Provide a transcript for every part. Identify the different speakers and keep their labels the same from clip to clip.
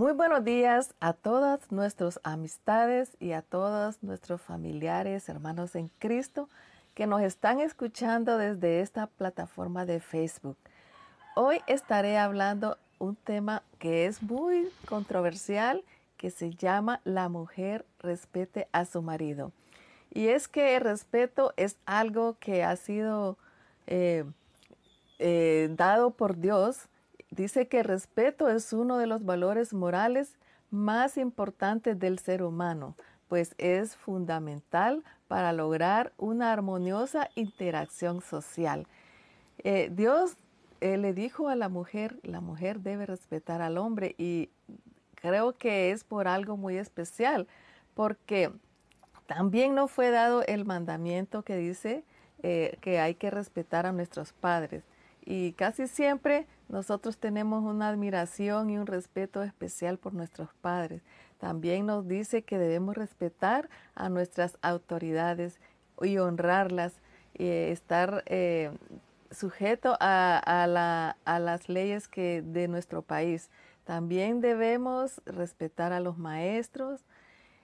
Speaker 1: Muy buenos días a todas nuestras amistades y a todos nuestros familiares, hermanos en Cristo, que nos están escuchando desde esta plataforma de Facebook. Hoy estaré hablando un tema que es muy controversial, que se llama La mujer respete a su marido. Y es que el respeto es algo que ha sido eh, eh, dado por Dios Dice que el respeto es uno de los valores morales más importantes del ser humano, pues es fundamental para lograr una armoniosa interacción social. Eh, Dios eh, le dijo a la mujer, la mujer debe respetar al hombre y creo que es por algo muy especial, porque también nos fue dado el mandamiento que dice eh, que hay que respetar a nuestros padres. Y casi siempre nosotros tenemos una admiración y un respeto especial por nuestros padres. También nos dice que debemos respetar a nuestras autoridades y honrarlas, y estar eh, sujeto a, las leyes que, de nuestro país. También debemos respetar a los maestros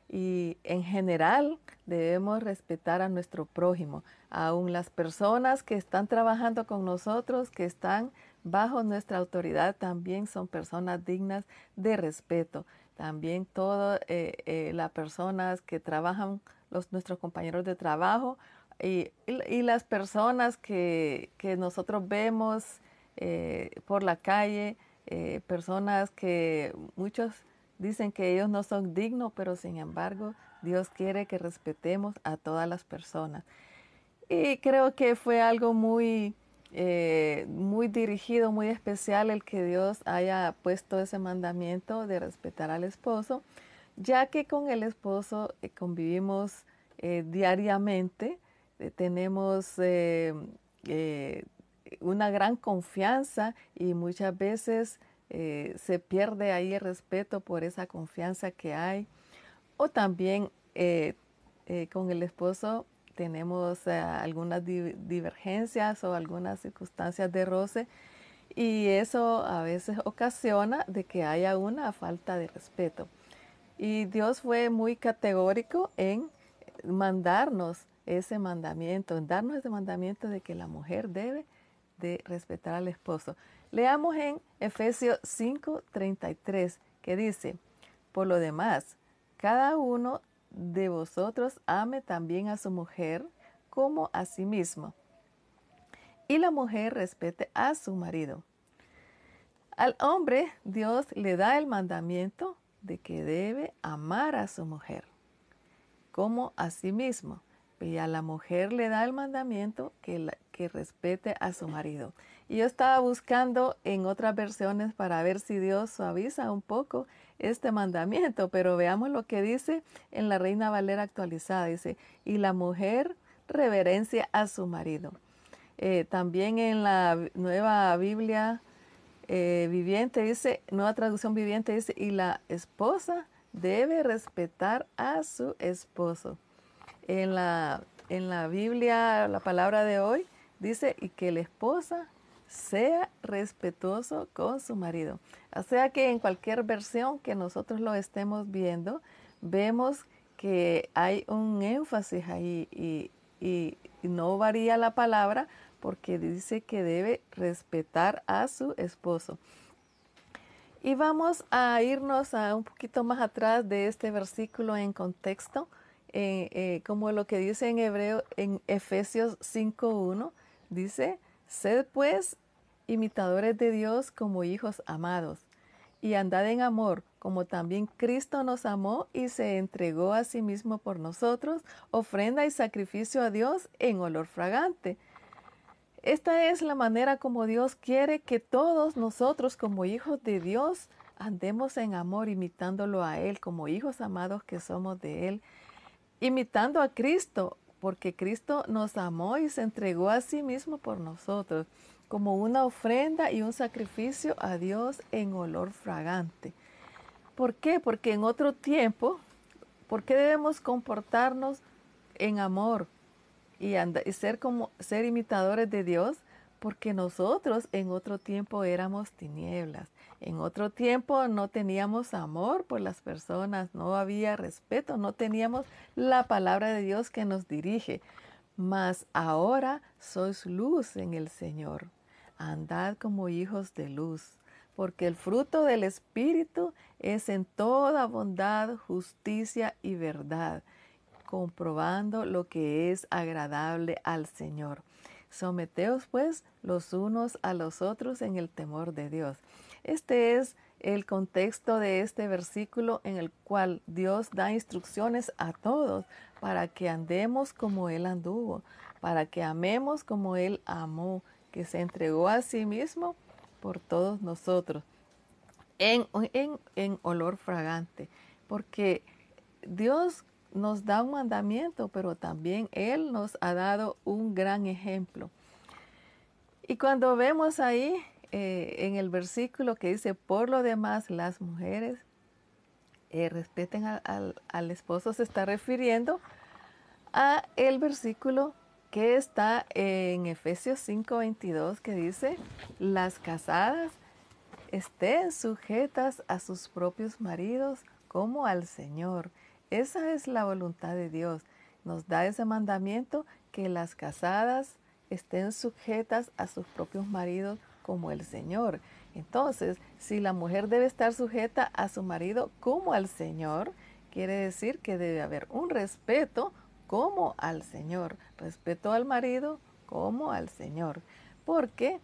Speaker 1: y en general debemos respetar a nuestro prójimo, aun las personas que están trabajando con nosotros, que están bajo nuestra autoridad también son personas dignas de respeto. También todas eh, eh, las personas que trabajan, los, nuestros compañeros de trabajo y, las personas que, nosotros vemos eh, por la calle, personas que muchos dicen que ellos no son dignos, pero sin embargo Dios quiere que respetemos a todas las personas. Y creo que fue algo muy eh, muy dirigido, muy especial el que Dios haya puesto ese mandamiento de respetar al esposo, ya que con el esposo eh, convivimos eh, diariamente, tenemos una gran confianza y muchas veces se pierde ahí el respeto por esa confianza que hay. O también con el esposo tenemos eh, algunas divergencias o algunas circunstancias de roce y eso a veces ocasiona de que haya una falta de respeto. Y Dios fue muy categórico en mandarnos ese mandamiento, en darnos ese mandamiento de que la mujer debe de respetar al esposo. Leamos en Efesios 5:33 que dice, por lo demás, cada uno de vosotros ame también a su mujer como a sí mismo. Y la mujer respete a su marido. Al hombre Dios le da el mandamiento de que debe amar a su mujer como a sí mismo. Y a la mujer le da el mandamiento que, que respete a su marido. Y yo estaba buscando en otras versiones para ver si Dios suaviza un poco este mandamiento, pero veamos lo que dice en la Reina Valera actualizada. Dice, y la mujer reverencia a su marido. Eh, también en la nueva Biblia eh, viviente dice, nueva traducción viviente dice, y la esposa debe respetar a su esposo. En la, en la Biblia, la palabra de hoy, dice, y que la esposa sea respetuoso con su marido. O sea que en cualquier versión que nosotros lo estemos viendo, vemos que hay un énfasis ahí y, no varía la palabra porque dice que debe respetar a su esposo. Y vamos a irnos a un poquito más atrás de este versículo en contexto, eh, como lo que dice en hebreo en Efesios 5.1, dice, Sed pues imitadores de Dios como hijos amados, y andad en amor, como también Cristo nos amó y se entregó a sí mismo por nosotros, ofrenda y sacrificio a Dios en olor fragante. Esta es la manera como Dios quiere que todos nosotros como hijos de Dios andemos en amor, imitándolo a Él, como hijos amados que somos de Él, imitando a Cristo, porque Cristo nos amó y se entregó a sí mismo por nosotros, como una ofrenda y un sacrificio a Dios en olor fragante. ¿Por qué? Porque en otro tiempo, ¿por qué debemos comportarnos en amor y, ser como ser imitadores de Dios? Porque nosotros en otro tiempo éramos tinieblas. En otro tiempo no teníamos amor por las personas, no había respeto, no teníamos la palabra de Dios que nos dirige. Mas ahora sois luz en el Señor. Andad como hijos de luz, porque el fruto del Espíritu es en toda bondad, justicia y verdad, comprobando lo que es agradable al Señor. Someteos pues los unos a los otros en el temor de Dios. Este es el contexto de este versículo en el cual Dios da instrucciones a todos para que andemos como Él anduvo, para que amemos como Él amó, que se entregó a sí mismo por todos nosotros, en, en, en olor fragante, porque Dios nos da un mandamiento, pero también Él nos ha dado un gran ejemplo. Y cuando vemos ahí eh, en el versículo que dice, por lo demás las mujeres eh, respeten al, esposo, se está refiriendo a el versículo que está en Efesios 5:22 que dice, las casadas estén sujetas a sus propios maridos como al Señor. Esa es la voluntad de Dios. Nos da ese mandamiento que las casadas estén sujetas a sus propios maridos como el Señor. Entonces, si la mujer debe estar sujeta a su marido como al Señor, quiere decir que debe haber un respeto como al Señor, respeto al marido como al Señor. ¿Por qué?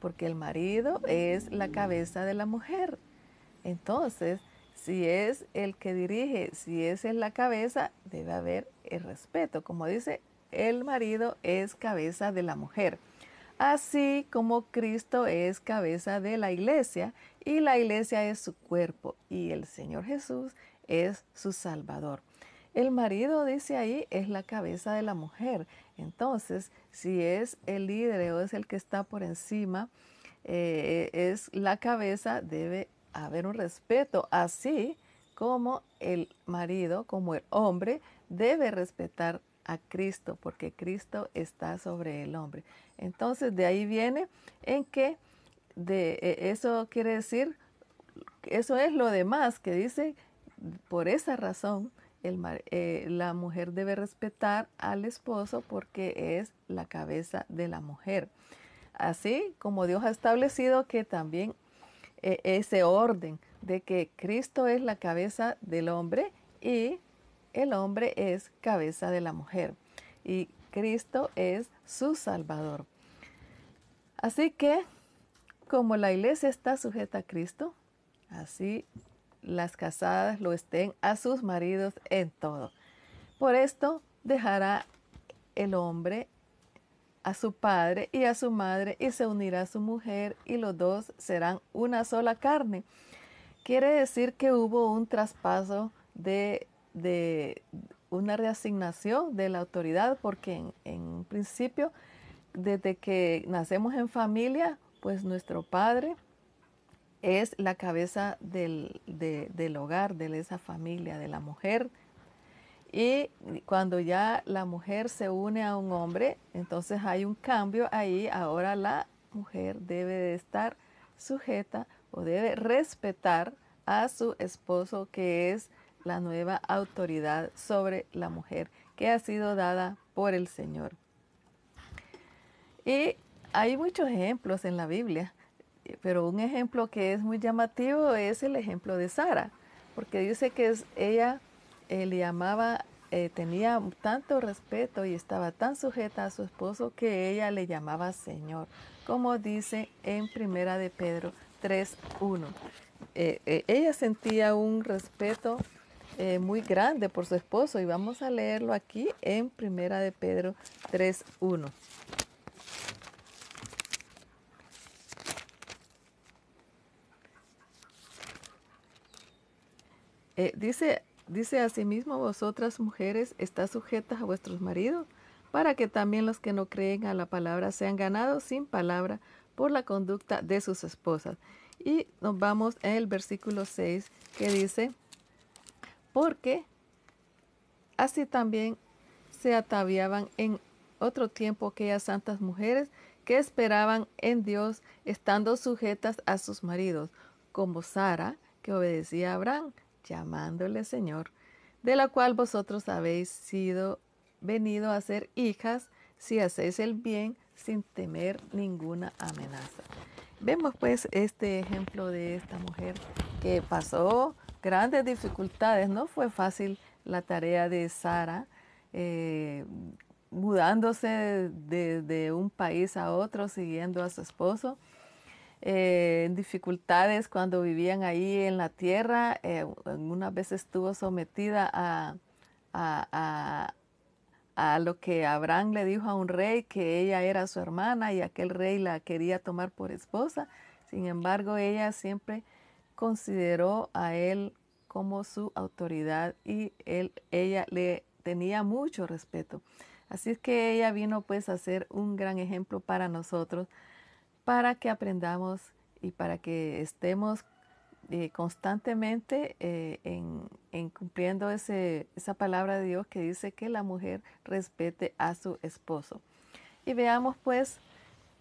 Speaker 1: Porque el marido es la cabeza de la mujer. Entonces, si es el que dirige, si es en la cabeza, debe haber el respeto. Como dice, el marido es cabeza de la mujer así como Cristo es cabeza de la iglesia y la iglesia es su cuerpo y el Señor Jesús es su Salvador. El marido, dice ahí, es la cabeza de la mujer. Entonces, si es el líder o es el que está por encima, eh, es la cabeza, debe haber un respeto, así como el marido, como el hombre, debe respetar a Cristo, porque Cristo está sobre el hombre. Entonces de ahí viene en que de e, eso quiere decir, eso es lo demás que dice, por esa razón eh, la mujer debe respetar al esposo porque es la cabeza de la mujer. Así como Dios ha establecido que también eh, ese orden de que Cristo es la cabeza del hombre y el hombre es cabeza de la mujer y Cristo es su Salvador. Así que, como la iglesia está sujeta a Cristo, así las casadas lo estén a sus maridos en todo. Por esto dejará el hombre a su padre y a su madre y se unirá a su mujer y los dos serán una sola carne. Quiere decir que hubo un traspaso de de una reasignación de la autoridad, porque en, principio, desde que nacemos en familia, pues nuestro padre es la cabeza del, del hogar, de esa familia, de la mujer. Y cuando ya la mujer se une a un hombre, entonces hay un cambio ahí. Ahora la mujer debe de estar sujeta o debe respetar a su esposo que es la nueva autoridad sobre la mujer que ha sido dada por el Señor. Y hay muchos ejemplos en la Biblia, pero un ejemplo que es muy llamativo es el ejemplo de Sara, porque dice que ella eh, le llamaba, eh, tenía tanto respeto y estaba tan sujeta a su esposo que ella le llamaba Señor, como dice en Primera de Pedro 3.1. Eh, ella sentía un respeto eh, muy grande por su esposo y vamos a leerlo aquí en Primera de Pedro 3.1. Eh, dice, dice asimismo, vosotras mujeres, está sujetas a vuestros maridos, para que también los que no creen a la palabra sean ganados sin palabra por la conducta de sus esposas. Y nos vamos en el versículo 6 que dice, porque así también se ataviaban en otro tiempo aquellas santas mujeres que esperaban en Dios estando sujetas a sus maridos, como Sara, que obedecía a Abraham, llamándole Señor, de la cual vosotros habéis sido venido a ser hijas si hacéis el bien sin temer ninguna amenaza. Vemos pues este ejemplo de esta mujer que pasó grandes dificultades, no fue fácil la tarea de Sara, eh, mudándose de, un país a otro, siguiendo a su esposo. Eh, dificultades cuando vivían ahí en la tierra, eh, una vez estuvo sometida a, a, a, lo que Abraham le dijo a un rey que ella era su hermana y aquel rey la quería tomar por esposa. Sin embargo, ella siempre consideró a él como su autoridad y él, ella le tenía mucho respeto. Así es que ella vino pues a ser un gran ejemplo para nosotros, para que aprendamos y para que estemos eh, constantemente eh, en, cumpliendo ese, esa palabra de Dios que dice que la mujer respete a su esposo. Y veamos pues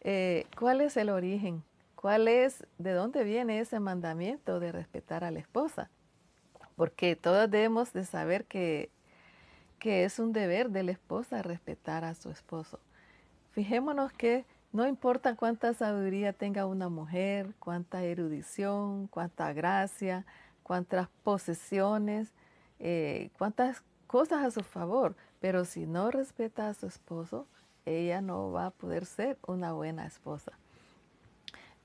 Speaker 1: eh, cuál es el origen, cuál es, de dónde viene ese mandamiento de respetar a la esposa. Porque todos debemos de saber que que es un deber de la esposa respetar a su esposo. Fijémonos que no importa cuánta sabiduría tenga una mujer, cuánta erudición, cuánta gracia, cuántas posesiones, eh, cuántas cosas a su favor, pero si no respeta a su esposo, ella no va a poder ser una buena esposa.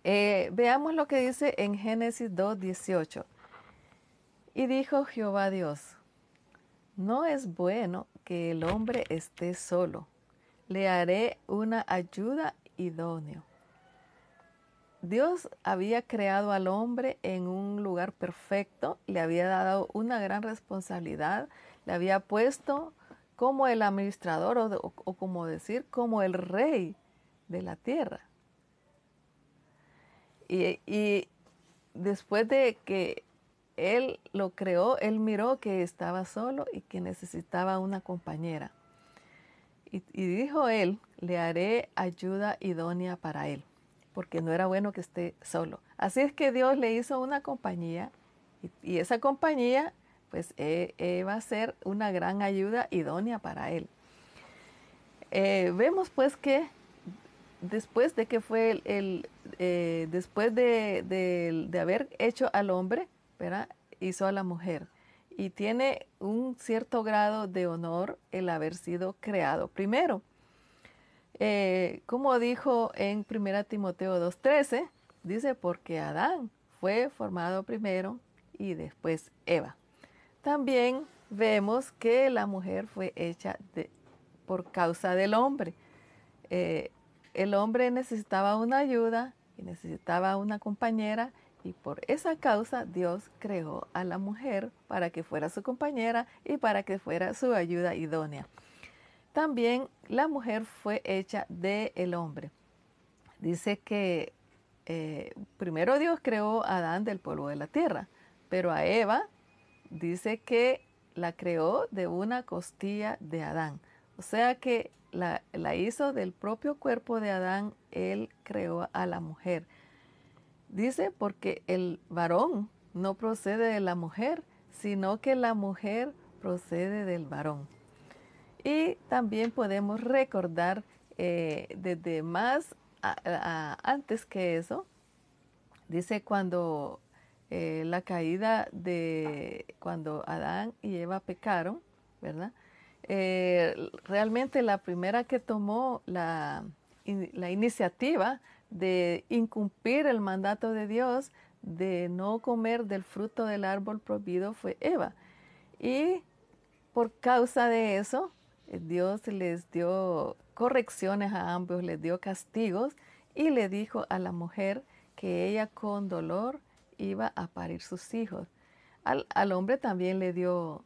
Speaker 1: Eh, veamos lo que dice en Génesis 2.18. Y dijo Jehová Dios, no es bueno que el hombre esté solo. Le haré una ayuda idónea. Dios había creado al hombre en un lugar perfecto, le había dado una gran responsabilidad, le había puesto como el administrador o, o como decir, como el rey de la tierra. Y, y después de que él lo creó, él miró que estaba solo y que necesitaba una compañera. Y, dijo él, le haré ayuda idónea para él, porque no era bueno que esté solo. Así es que Dios le hizo una compañía y, esa compañía pues e, e va a ser una gran ayuda idónea para él. Eh, vemos pues que después de que fue el, eh, después de, de haber hecho al hombre, hizo a la mujer. Y tiene un cierto grado de honor el haber sido creado primero. Eh, como dijo en 1 Timoteo 2.13, dice, porque Adán fue formado primero y después Eva. También vemos que la mujer fue hecha por causa del hombre. Eh, el hombre necesitaba una ayuda y necesitaba una compañera y por esa causa Dios creó a la mujer para que fuera su compañera y para que fuera su ayuda idónea. También la mujer fue hecha del el hombre. Dice que eh, primero Dios creó a Adán del polvo de la tierra, pero a Eva dice que la creó de una costilla de Adán. O sea que la, la hizo del propio cuerpo de Adán, él creó a la mujer. Dice porque el varón no procede de la mujer, sino que la mujer procede del varón. Y también podemos recordar eh, desde más antes que eso, dice cuando eh, la caída de cuando Adán y Eva pecaron, ¿verdad? Eh, realmente la primera que tomó la, la iniciativa de incumplir el mandato de Dios de no comer del fruto del árbol prohibido fue Eva. Y por causa de eso, Dios les dio correcciones a ambos, les dio castigos y le dijo a la mujer que ella con dolor iba a parir sus hijos. Al, hombre también le dio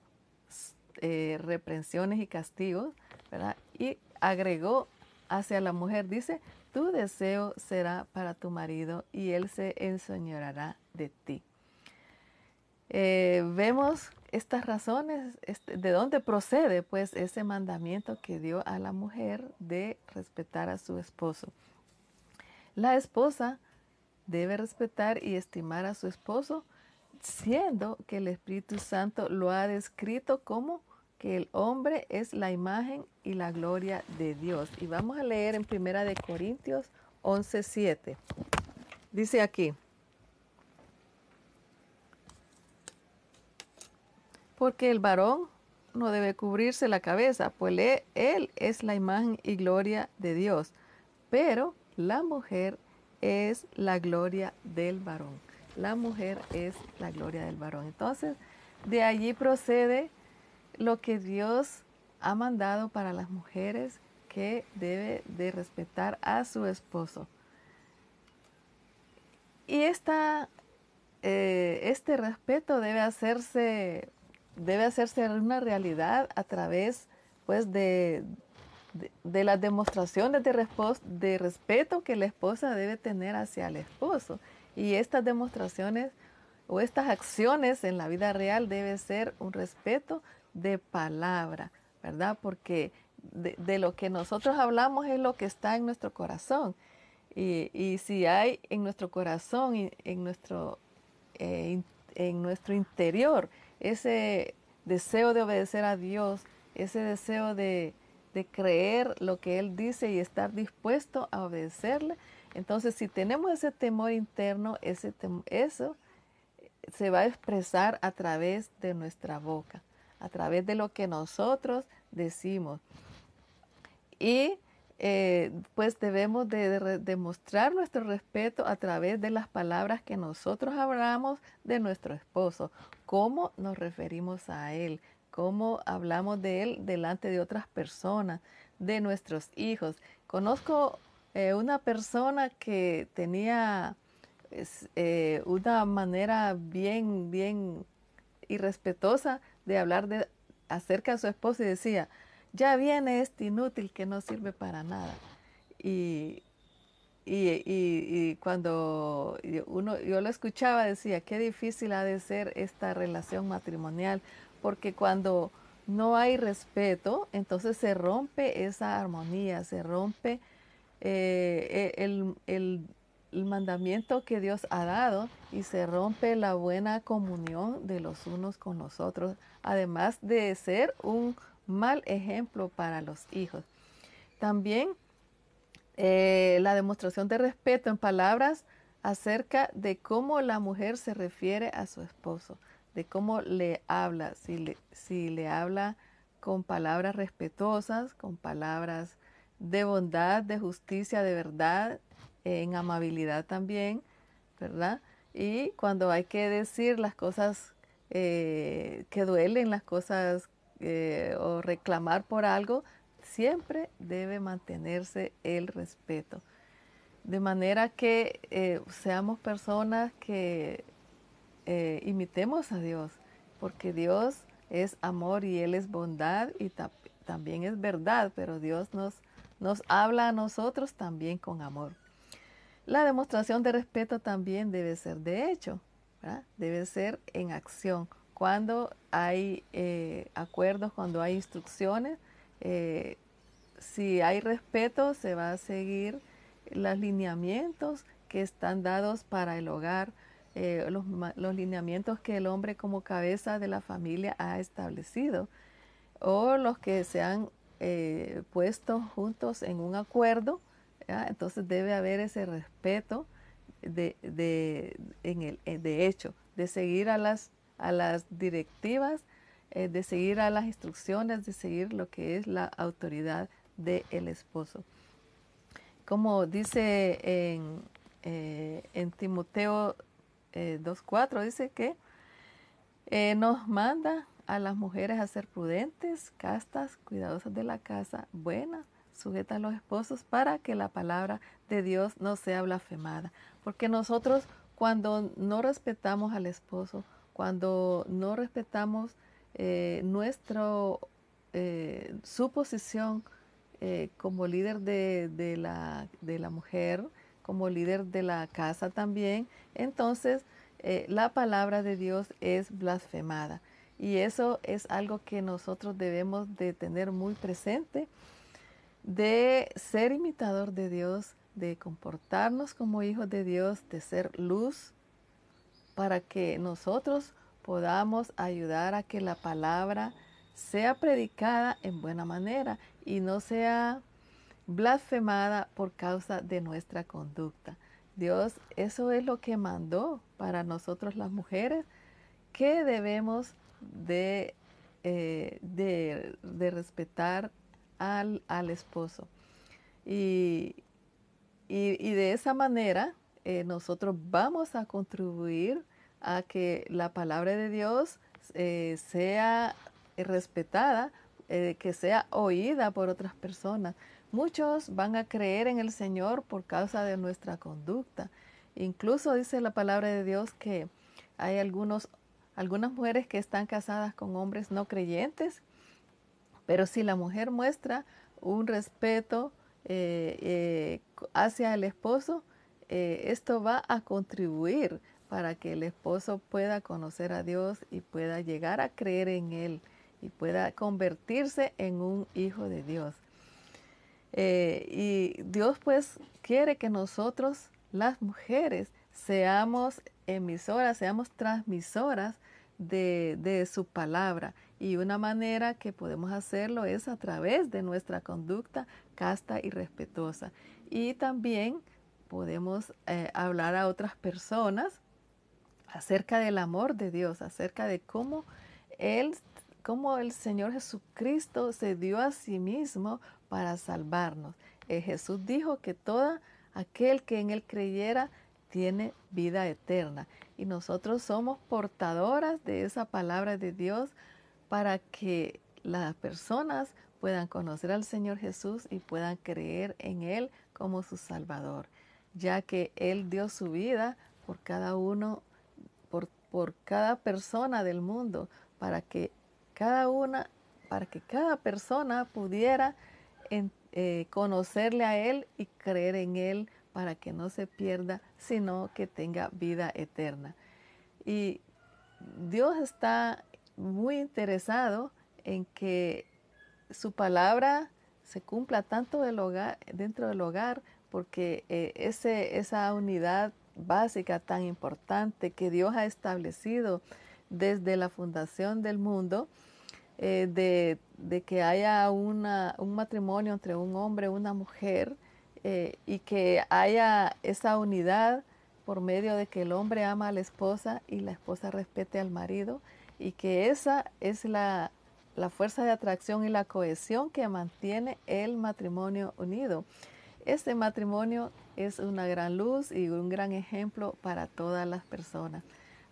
Speaker 1: eh, reprensiones y castigos, ¿verdad? Y agregó hacia la mujer, dice, tu deseo será para tu marido y él se enseñorará de ti. Eh, vemos estas razones, este, ¿de dónde procede pues ese mandamiento que dio a la mujer de respetar a su esposo? La esposa debe respetar y estimar a su esposo, siendo que el Espíritu Santo lo ha descrito como que el hombre es la imagen y la gloria de Dios. Y vamos a leer en Primera de Corintios 11:7. Dice aquí: porque el varón no debe cubrirse la cabeza, pues él es la imagen y gloria de Dios, pero la mujer es la gloria del varón. La mujer es la gloria del varón. Entonces, de allí procede lo que Dios ha mandado para las mujeres que debe de respetar a su esposo. Y esta, eh, este respeto debe hacerse debe hacerse una realidad a través pues de, de, las demostraciones de, de respeto que la esposa debe tener hacia el esposo. Y estas demostraciones o estas acciones en la vida real debe ser un respeto de palabra, ¿verdad? Porque de, lo que nosotros hablamos es lo que está en nuestro corazón. Y, y si hay en nuestro corazón, en nuestro, eh, en nuestro interior, ese deseo de obedecer a Dios, ese deseo de, creer lo que Él dice y estar dispuesto a obedecerle. Entonces, si tenemos ese temor interno, ese eso se va a expresar a través de nuestra boca, a través de lo que nosotros decimos. Y eh, pues debemos de, demostrar nuestro respeto a través de las palabras que nosotros hablamos de nuestro esposo, cómo nos referimos a él, cómo hablamos de él delante de otras personas, de nuestros hijos. Conozco eh, una persona que tenía eh, una manera bien, bien irrespetuosa de hablar de, acerca de su esposo y decía, ya viene este inútil que no sirve para nada. Y, y, cuando uno, yo lo escuchaba decía, qué difícil ha de ser esta relación matrimonial, porque cuando no hay respeto, entonces se rompe esa armonía, se rompe eh, e, el, el, mandamiento que Dios ha dado y se rompe la buena comunión de los unos con los otros, además de ser un mal ejemplo para los hijos. También eh, la demostración de respeto en palabras acerca de cómo la mujer se refiere a su esposo, de cómo le habla, si le, si le habla con palabras respetuosas, con palabras de bondad, de justicia, de verdad, en amabilidad también, ¿verdad? Y cuando hay que decir las cosas eh, que duelen, las cosas eh, o reclamar por algo, siempre debe mantenerse el respeto. De manera que eh, seamos personas que eh, imitemos a Dios, porque Dios es amor y Él es bondad y también es verdad, pero Dios nos, nos habla a nosotros también con amor. La demostración de respeto también debe ser de hecho, debe ser en acción cuando hay eh, acuerdos, cuando hay instrucciones, si hay respeto, se va a seguir los lineamientos que están dados para el hogar, eh, los, lineamientos que el hombre como cabeza de la familia ha establecido, o los que se han puesto juntos en un acuerdo. Entonces debe haber ese respeto de, en el, de hecho, de seguir a las a las directivas, eh, de seguir a las instrucciones, de seguir lo que es la autoridad del esposo. Como dice en, eh, en Timoteo 2.4, eh, dice que nos manda a las mujeres a ser prudentes, castas, cuidadosas de la casa, buenas, sujetas a los esposos, para que la palabra de Dios no sea blasfemada. Porque nosotros cuando no respetamos al esposo, cuando no respetamos eh, nuestro, eh, su posición eh, como líder de, la, de, la, mujer, como líder de la casa también, entonces la palabra de Dios es blasfemada. Y eso es algo que nosotros debemos de tener muy presente, de ser imitador de Dios, de comportarnos como hijos de Dios, de ser luz, para que nosotros podamos ayudar a que la palabra sea predicada en buena manera y no sea blasfemada por causa de nuestra conducta. Dios, eso es lo que mandó para nosotros las mujeres, que debemos de, eh, de, respetar al, al esposo. Y, y, de esa manera eh, nosotros vamos a contribuir a que la palabra de Dios eh, sea respetada, que sea oída por otras personas. Muchos van a creer en el Señor por causa de nuestra conducta. Incluso dice la palabra de Dios que hay algunos, algunas mujeres que están casadas con hombres no creyentes, pero si la mujer muestra un respeto eh, eh, hacia el esposo, eh, esto va a contribuir para que el esposo pueda conocer a Dios y pueda llegar a creer en Él y pueda convertirse en un hijo de Dios. Eh, y Dios pues quiere que nosotros, las mujeres, seamos emisoras, seamos transmisoras de, de, su palabra. Y una manera que podemos hacerlo es a través de nuestra conducta casta y respetuosa. Y también podemos eh, hablar a otras personas acerca del amor de Dios, acerca de cómo Él, cómo el Señor Jesucristo se dio a sí mismo para salvarnos. Eh, Jesús dijo que todo aquel que en Él creyera tiene vida eterna. Y nosotros somos portadoras de esa palabra de Dios para que las personas puedan conocer al Señor Jesús y puedan creer en Él como su Salvador, ya que Él dio su vida por cada uno, por, por cada persona del mundo, para que cada una, para que cada persona pudiera eh, conocerle a Él y creer en Él para que no se pierda, sino que tenga vida eterna. Y Dios está muy interesado en que su palabra se cumpla tanto del hogar, dentro del hogar, porque eh, ese, esa unidad básica tan importante que Dios ha establecido desde la fundación del mundo, eh, de, que haya un matrimonio entre un hombre y una mujer eh, y que haya esa unidad por medio de que el hombre ama a la esposa y la esposa respete al marido y que esa es la fuerza de atracción y la cohesión que mantiene el matrimonio unido. Este matrimonio es una gran luz y un gran ejemplo para todas las personas.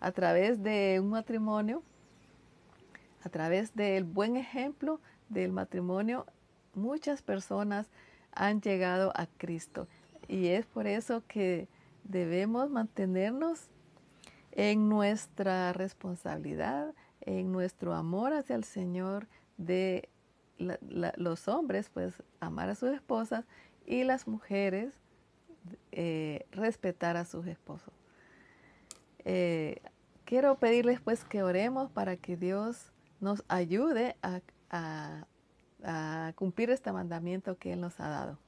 Speaker 1: A través de un matrimonio a través del buen ejemplo del matrimonio, muchas personas han llegado a Cristo. Y es por eso que debemos mantenernos en nuestra responsabilidad, en nuestro amor hacia el Señor de los hombres, pues amar a sus esposas y las mujeres eh, respetar a sus esposos. Eh, quiero pedirles pues que oremos para que Dios nos ayude a, cumplir este mandamiento que Él nos ha dado.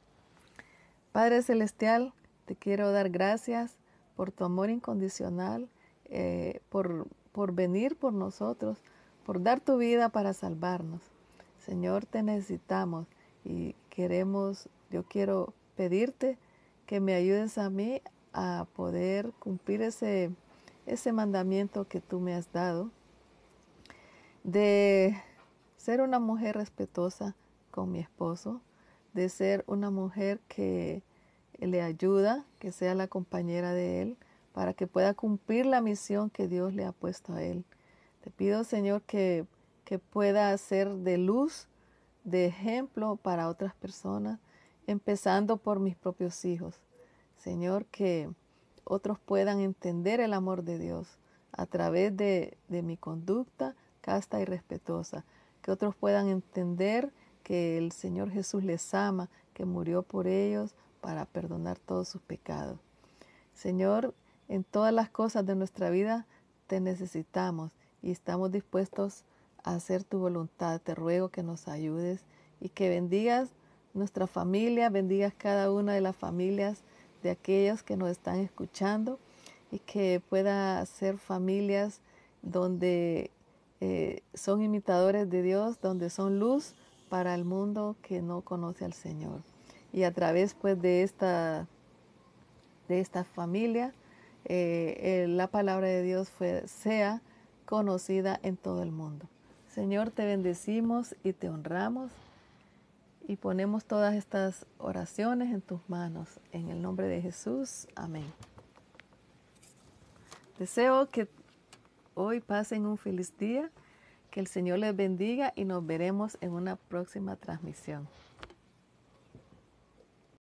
Speaker 1: Padre Celestial, te quiero dar gracias por tu amor incondicional, eh, por, por venir por nosotros, por dar tu vida para salvarnos. Señor, te necesitamos y queremos, yo quiero pedirte que me ayudes a mí a poder cumplir ese, ese mandamiento que tú me has dado de ser una mujer respetuosa con mi esposo, de ser una mujer que le ayuda, que sea la compañera de él, para que pueda cumplir la misión que Dios le ha puesto a él. Te pido, Señor, que, que pueda ser de luz, de ejemplo para otras personas, empezando por mis propios hijos. Señor, que otros puedan entender el amor de Dios a través de, de mi conducta, casta y respetuosa, que otros puedan entender que el Señor Jesús les ama, que murió por ellos para perdonar todos sus pecados. Señor, en todas las cosas de nuestra vida te necesitamos y estamos dispuestos a hacer tu voluntad. Te ruego que nos ayudes y que bendigas nuestra familia, bendigas cada una de las familias de aquellos que nos están escuchando y que pueda ser familias donde eh, son imitadores de Dios, donde son luz para el mundo que no conoce al Señor. Y a través pues de esta, de esta familia, eh, la palabra de Dios fue, sea conocida en todo el mundo. Señor, te bendecimos y te honramos y ponemos todas estas oraciones en tus manos. En el nombre de Jesús. Amén. Deseo que hoy pasen un feliz día, que el Señor les bendiga y nos veremos en una próxima transmisión.